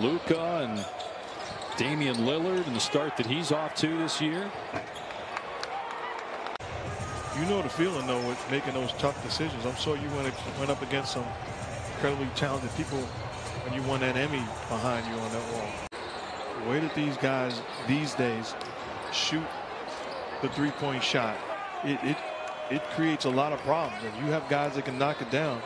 Luka and Damian Lillard and the start that he's off to this year. You know the feeling though with making those tough decisions. I'm sure you went went up against some incredibly talented people when you won that Emmy behind you on that wall. The way that these guys these days shoot the three-point shot, it, it it creates a lot of problems. And you have guys that can knock it down.